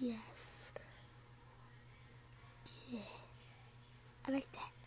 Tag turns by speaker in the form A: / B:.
A: Yes. Yeah. I like that.